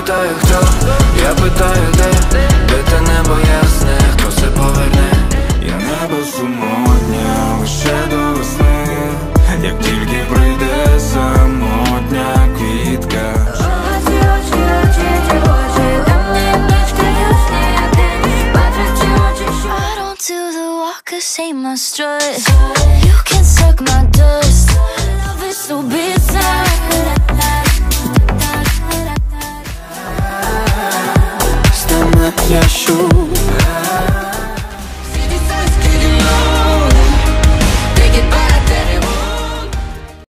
питаю, хто, я питаю, де, де те небо ясне, хто все поверне, я небо сумотня, лише до весни, як тільки прийде самотня квітка. Say my strut tú.